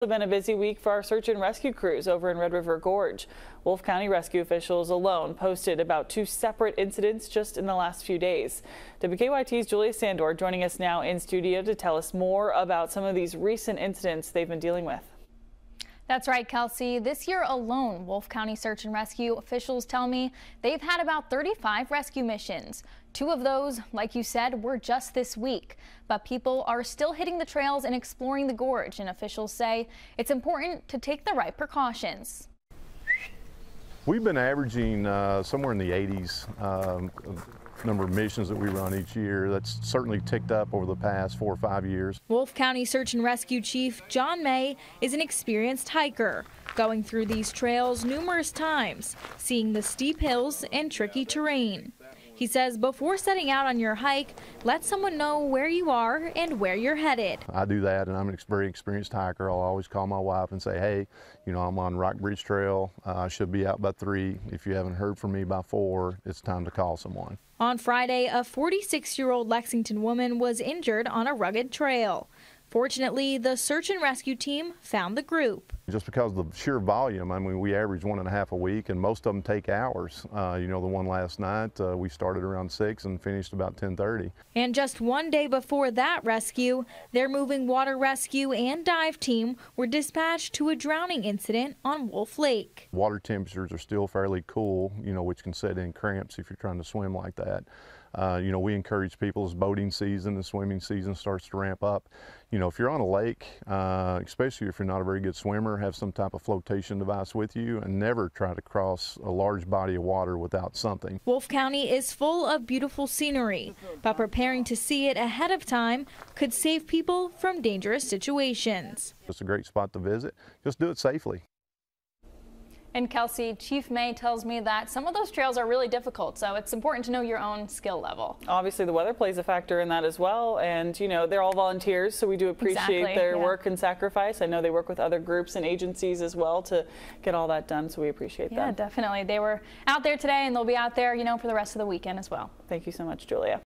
It's been a busy week for our search and rescue crews over in Red River Gorge. Wolfe County rescue officials alone posted about two separate incidents just in the last few days. WKYT's Julia Sandor joining us now in studio to tell us more about some of these recent incidents they've been dealing with. That's right, Kelsey. This year alone, Wolfe County Search and Rescue officials tell me they've had about 35 rescue missions. Two of those, like you said, were just this week. But people are still hitting the trails and exploring the gorge, and officials say it's important to take the right precautions. We've been averaging uh, somewhere in the 80s um, number of missions that we run each year. That's certainly ticked up over the past four or five years. Wolfe County Search and Rescue Chief John May is an experienced hiker, going through these trails numerous times, seeing the steep hills and tricky terrain. He says before setting out on your hike, let someone know where you are and where you're headed. I do that, and I'm an very experienced hiker. I'll always call my wife and say, hey, you know, I'm on Rock Bridge Trail. Uh, I should be out by three. If you haven't heard from me by four, it's time to call someone. On Friday, a 46 year old Lexington woman was injured on a rugged trail. Fortunately, the search and rescue team found the group. Just because of the sheer volume, I mean, we average one and a half a week, and most of them take hours. Uh, you know, the one last night, uh, we started around 6 and finished about 10.30. And just one day before that rescue, their moving water rescue and dive team were dispatched to a drowning incident on Wolf Lake. Water temperatures are still fairly cool, you know, which can set in cramps if you're trying to swim like that. Uh, you know, we encourage people as boating season and swimming season starts to ramp up. You know, if you're on a lake, uh, especially if you're not a very good swimmer, have some type of flotation device with you and never try to cross a large body of water without something. Wolfe County is full of beautiful scenery, but preparing to see it ahead of time could save people from dangerous situations. It's a great spot to visit. Just do it safely. And Kelsey, Chief May tells me that some of those trails are really difficult, so it's important to know your own skill level. Obviously, the weather plays a factor in that as well, and you know they're all volunteers, so we do appreciate exactly, their yeah. work and sacrifice. I know they work with other groups and agencies as well to get all that done, so we appreciate yeah, that. Yeah, definitely. They were out there today, and they'll be out there, you know, for the rest of the weekend as well. Thank you so much, Julia.